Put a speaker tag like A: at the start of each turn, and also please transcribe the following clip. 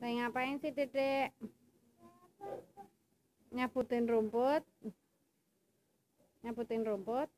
A: Lagi ngapain sih dedek? Nyaputin rumput? Nyaputin rumput?